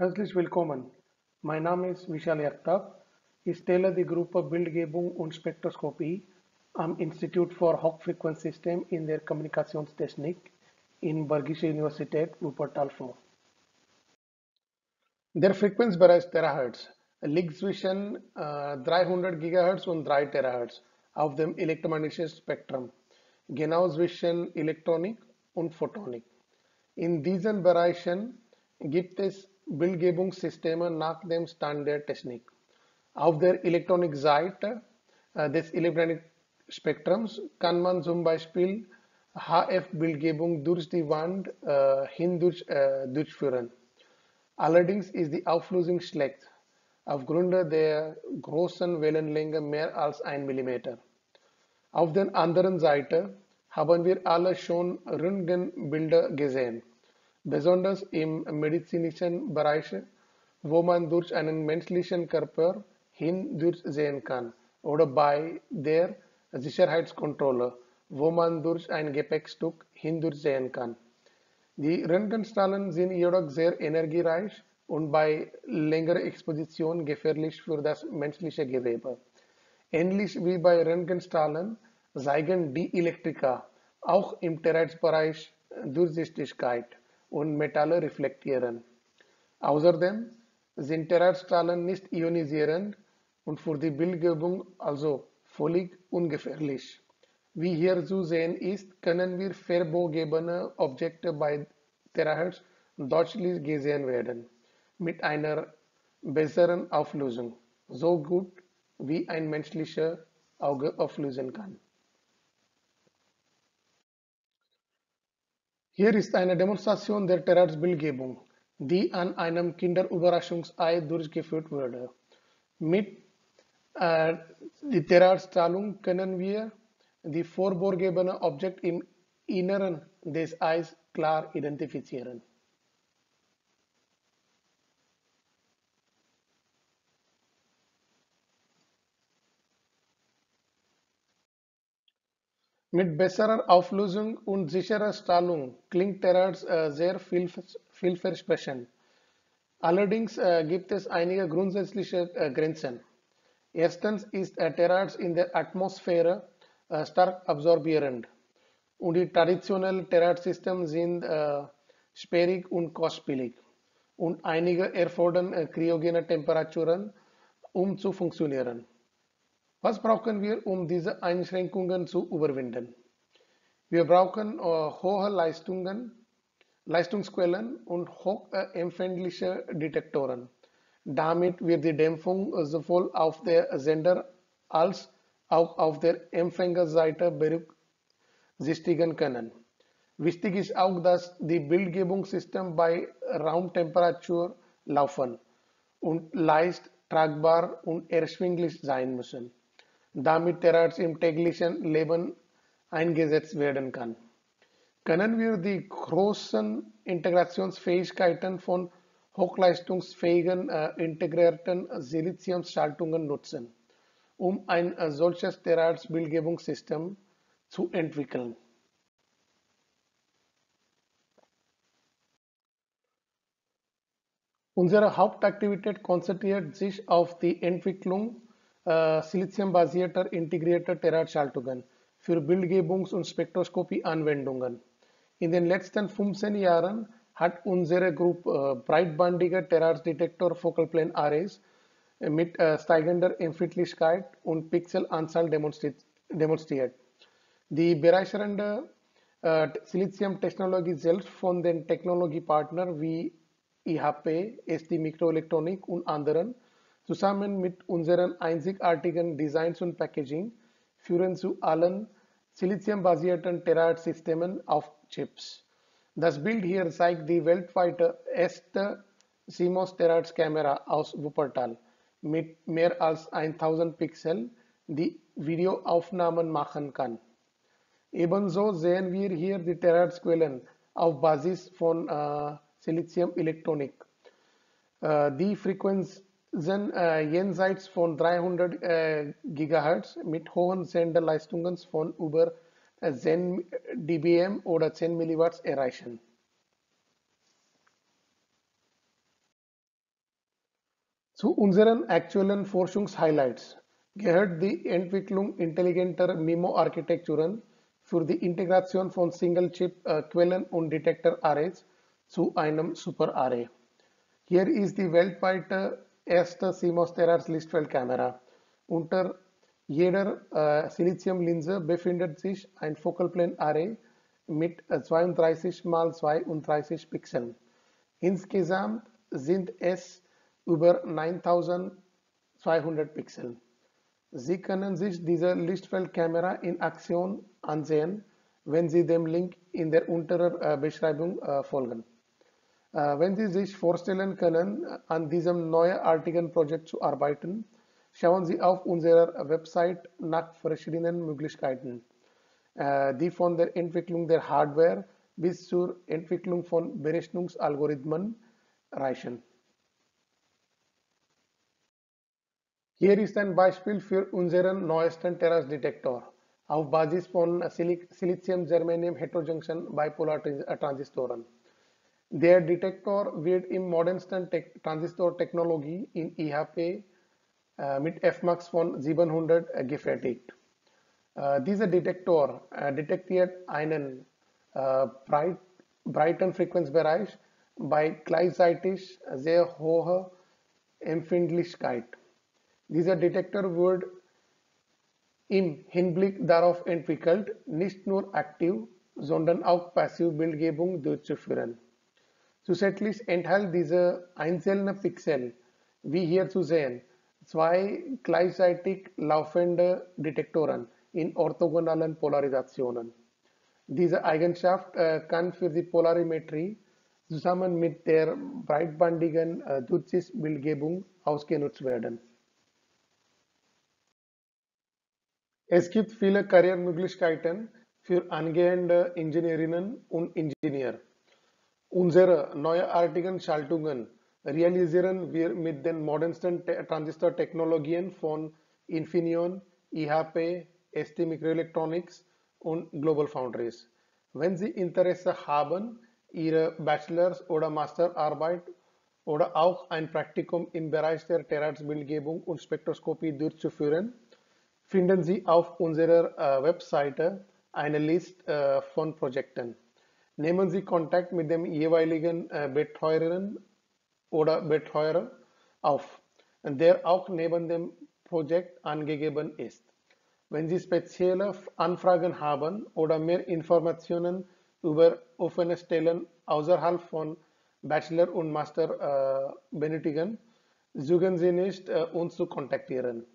Herzlich willkommen. Mein Name ist Vishal Yaktab. Ich stelle die Gruppe Bildgebung und Spektroskopie am für Hochfrequenzsystem in der Kommunikationstechnik in Bergische Universität Wuppertal vor. Der Frequenzbereich Terahertz liegt zwischen äh, uh, 300 GHz und 3 Terahertz auf dem elektromagnetischen Spektrum, genau zwischen Elektronik und Photonik. In diesen Bereichen gibt es Bildgebungssysteme nach dem Stand der Technik. Auf der Elektronikseite äh, des Elektronikspektrums kann man zum Beispiel HF-Bildgebung durch die Wand äh, hindurch äh, durchführen. Allerdings ist die Auflösung schlecht, aufgrund der großen Wellenlänge mehr als 1 mm. Auf der anderen Seite haben wir alle schon Röntgenbilder gesehen besonders im medizinischen Bereich, wo man durch einen menschlichen Körper hindurchsehen kann oder bei der Sicherheitskontrolle, wo man durch ein Gepäckstück hindurchsehen kann. Die Röntgenstrahlen sind jedoch sehr energiereich und bei längerer Exposition gefährlich für das menschliche Gewebe. Ähnlich wie bei Röntgenstrahlen zeigen die Elektrika auch im Terratsbereich Durchsichtigkeit und Metalle reflektieren. Außerdem sind Terrorstrahlen nicht ionisierend und für die Bildgebung also völlig ungefährlich. Wie hier zu sehen ist, können wir verbogebene Objekte bei Terahertz deutlich gesehen werden, mit einer besseren Auflösung, so gut wie ein menschliches Auge auflösen kann. Hier ist eine Demonstration der Terratsbildgebung, die an einem Kinderüberraschungsei durchgeführt wurde. Mit äh, der Terratstrahlung können wir die vorgegebene Objekt im Inneren des Eis klar identifizieren. Mit besserer Auflösung und sicherer Strahlung klingt Terrats äh, sehr viel, vielversprechend. Allerdings äh, gibt es einige grundsätzliche äh, Grenzen. Erstens ist äh, Terrats in der Atmosphäre äh, stark absorbierend und die traditionellen Terratsysteme sind äh, sperrig und kostspielig und einige erfordern äh, kryogene Temperaturen, um zu funktionieren. Was brauchen wir, um diese Einschränkungen zu überwinden? Wir brauchen äh, hohe Leistungen, Leistungsquellen und hochempfindliche Detektoren, damit wir die Dämpfung sowohl auf der Sender- als auch auf der Empfängerseite berücksichtigen können. Wichtig ist auch, dass die Bildgebungssysteme bei Raumtemperatur laufen und leicht tragbar und erschwinglich sein müssen damit Terrats im täglichen Leben eingesetzt werden kann. Können wir die großen Integrationsfähigkeiten von hochleistungsfähigen äh, integrierten Siliziumschaltungen nutzen, um ein äh, solches Terrats-Bildgebungssystem zu entwickeln. Unsere Hauptaktivität konzentriert sich auf die Entwicklung siliziumbasierter integrierter Terratschaltungen für Bildgebungs- und Spektroskopie-Anwendungen. In den letzten 15 Jahren hat unsere Gruppe breitbandige Terratsdetektor Focal Plane Arrays mit steigender Empfindlichkeit und Pixelanzahl demonstriert. Die bereichernde äh, Silizium-Technologie selbst von den Technologiepartnern wie IHP, ST Mikroelektronik und anderen Zusammen mit unseren einzigartigen Designs und Packaging führen zu allen Silizium-basierten Terahertz-Systemen auf Chips. Das Bild hier zeigt die weltweite erste CMOS Terahertz-Kamera aus Wuppertal mit mehr als 1000 Pixel, die Videoaufnahmen machen kann. Ebenso sehen wir hier die Terahertz-Quellen auf Basis von äh, Silizium-Elektronik. Äh, die Frequenz sind äh, uh, jenseits von 300 äh, uh, GHz mit hohen Senderleistungen von über uh, 10 äh, dBm oder 10 mW erreichen. Zu unseren aktuellen Forschungshighlights gehört die Entwicklung intelligenter MIMO-Architekturen für die Integration von Single-Chip-Quellen- und Detektor-Arrays zu einem Super-Array. Hier ist die weltweite erste CMOS Terahertz Lichtfeldkamera. Unter jeder äh, Siliziumlinse befindet sich ein Focal-Plane Array mit 32 x 32 Pixeln. Insgesamt sind es über 9200 Pixel. Sie können sich diese Lichtfeldkamera in Aktion ansehen, wenn Sie dem Link in der unteren äh, Beschreibung folgen. Äh, wenn Sie sich vorstellen können, an diesem neuartigen Projekt zu arbeiten, schauen Sie auf unserer Website nach verschiedenen Möglichkeiten, die von der Entwicklung der Hardware bis zur Entwicklung von Berechnungsalgorithmen reichen. Hier ist ein Beispiel für unseren neuesten Terrace-Detektor auf Basis von Silizium-Germanium Heterojunction detector. Der Detektor wird im modernsten Transistor-Technologie in IHP äh, uh, mit Fmax von 700 äh, uh, gefertigt. Äh, uh, dieser Detektor detektiert einen breit, breiten Frequenzbereich bei gleichzeitig sehr hoher Empfindlichkeit. Dieser Detektor wird im Hinblick darauf entwickelt, nicht nur aktiv, sondern auch passiv Bildgebung durchzuführen. Zusätzlich enthält diese einzelne Pixel, wie hier zu sehen, zwei gleichzeitig laufende Detektoren in orthogonalen Polarisationen. Diese Eigenschaft äh, kann für die Polarimetrie zusammen mit der breitbandigen äh, Durchsichtbildgebung ausgenutzt werden. Es gibt viele Karrieremöglichkeiten für angehende Ingenieurinnen und Ingenieure. Unsere neuartigen Schaltungen realisieren wir mit den modernsten Transistortechnologien von Infineon, IHP, ST Microelectronics und Global Foundries. Wenn Sie Interesse haben, Ihre Bachelors- oder Masterarbeit oder auch ein Praktikum im Bereich der Terahertz-Bildgebung und Spektroskopie durchzuführen, finden Sie auf unserer äh, Webseite eine Liste äh, von Projekten. Nehmen Sie Kontakt mit dem jeweiligen Betreuerin oder Betreuer auf, der auch neben dem Projekt angegeben ist. Wenn Sie spezielle Anfragen haben oder mehr Informationen über offene Stellen außerhalb von Bachelor und Master äh, benötigen, zögern Sie nicht, äh, uns zu kontaktieren.